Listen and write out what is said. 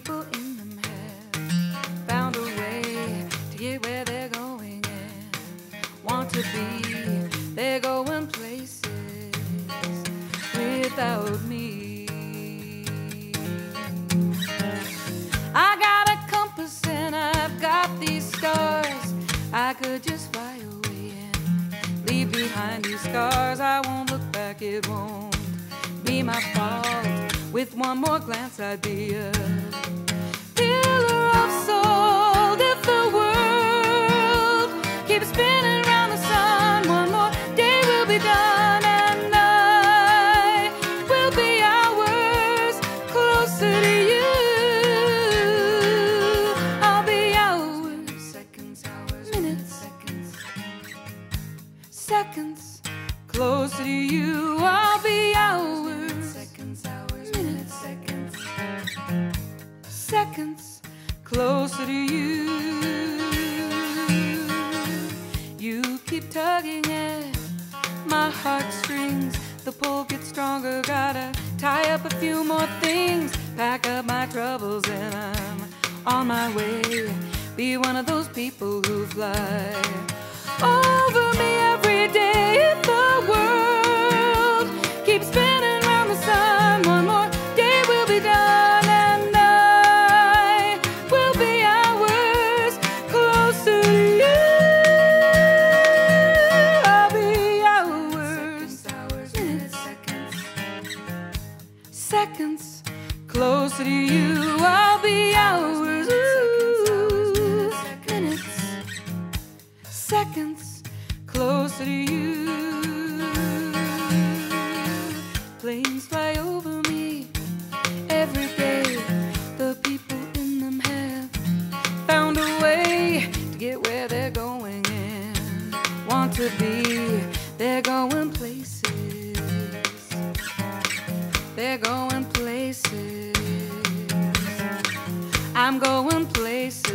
people in them have found a way to get where they're going and want to be. They're going places without me. I got a compass and I've got these stars. I could just fly away and leave behind these scars. I won't look back, it won't be my fault. With one more glance, I'd be a seconds closer to you. I'll be hours, seconds, hours, minutes, seconds, seconds closer to you. You keep tugging at my heartstrings. The pull gets stronger. Gotta tie up a few more things, pack up my troubles, and I'm on my way. Be one of those people who fly seconds closer to you. I'll be hours, minutes seconds closer to you. Planes fly over me every day. The people in them have found a way to get where they're going and want to be. They're going places. They're going I'm going places.